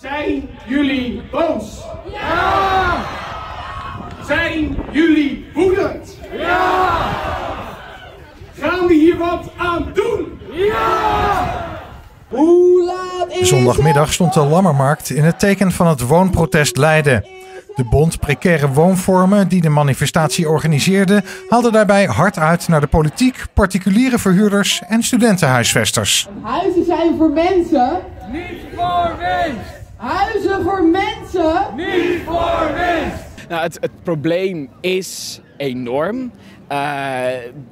Zijn jullie boos? Ja! Zijn jullie woedend? Ja! Gaan we hier wat aan doen? Hoe laat is Zondagmiddag stond de Lammermarkt in het teken van het woonprotest Leiden. De bond Precaire Woonvormen, die de manifestatie organiseerde, haalde daarbij hard uit naar de politiek, particuliere verhuurders en studentenhuisvesters. Huizen zijn voor mensen. Niet voor winst! Huizen voor mensen. Niet voor winst! Nou, het, het probleem is enorm. Eh,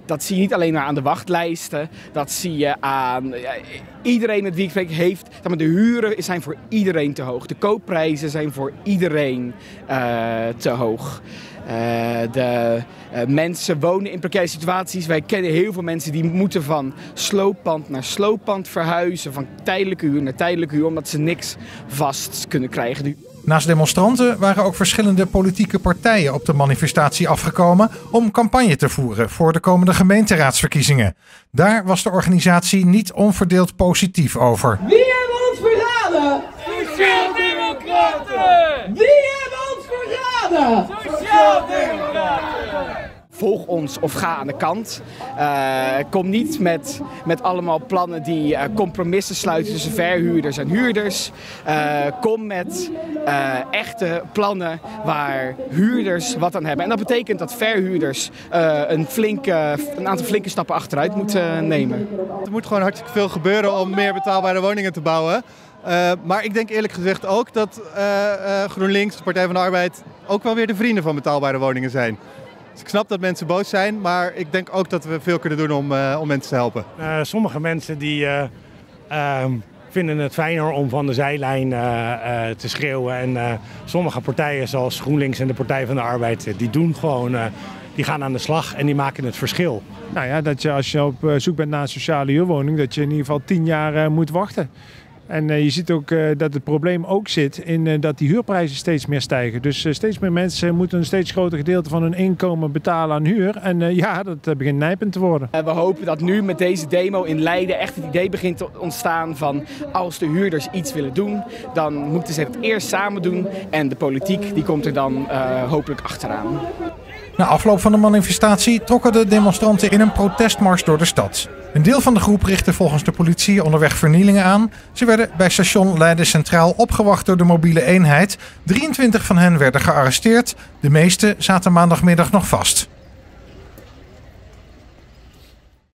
dat zie je niet alleen maar aan de wachtlijsten. Dat zie je aan ja, iedereen met wie ik spreek heeft. zeg maar, de huren zijn voor iedereen te hoog. De koopprijzen zijn voor iedereen eh, te hoog. Eh, de eh, mensen wonen in precaire situaties. Wij kennen heel veel mensen die moeten van slooppand naar slooppand verhuizen. Van tijdelijke huur naar tijdelijke huur. Omdat ze niks vast kunnen krijgen. Naast demonstranten waren ook verschillende politieke partijen op de manifestatie afgekomen om campagne te voeren voor de komende gemeenteraadsverkiezingen. Daar was de organisatie niet onverdeeld positief over. Wie hebben ons verraden? Sociaaldemocraten! Wie hebben ons verraden? Sociaaldemocraten! Volg ons of ga aan de kant. Uh, kom niet met, met allemaal plannen die uh, compromissen sluiten tussen verhuurders en huurders. Uh, kom met echte plannen waar huurders wat aan hebben. En dat betekent dat verhuurders een, flinke, een aantal flinke stappen achteruit moeten nemen. Er moet gewoon hartstikke veel gebeuren om meer betaalbare woningen te bouwen. Maar ik denk eerlijk gezegd ook dat GroenLinks, de Partij van de Arbeid, ook wel weer de vrienden van betaalbare woningen zijn. Dus ik snap dat mensen boos zijn, maar ik denk ook dat we veel kunnen doen om, om mensen te helpen. sommige mensen die ehm, vinden het fijner om van de zijlijn te schreeuwen. En sommige partijen zoals GroenLinks en de Partij van de Arbeid, die doen gewoon die gaan aan de slag en die maken het verschil. Nou ja, dat je als je op zoek bent naar een sociale huurwoning, dat je in ieder geval tien jaar moet wachten. En uh, je ziet ook uh, dat het probleem ook zit in uh, dat die huurprijzen steeds meer stijgen. Dus steeds meer mensen moeten een steeds groter gedeelte van hun inkomen betalen aan huur. En ja, dat begint nijpend te worden. we hopen dat nu met deze demo in Leiden echt het idee begint te ontstaan van als de huurders iets willen doen, dan moeten ze het eerst samen doen. En de politiek die komt er dan hopelijk achteraan. Na afloop van de manifestatie trokken de demonstranten in een protestmars door de stad. Een deel van de groep richtte volgens de politie onderweg vernielingen aan. Ze werden bij station Leiden Centraal opgewacht door de mobiele eenheid. 23 van hen werden gearresteerd. De meeste zaten maandagmiddag nog vast.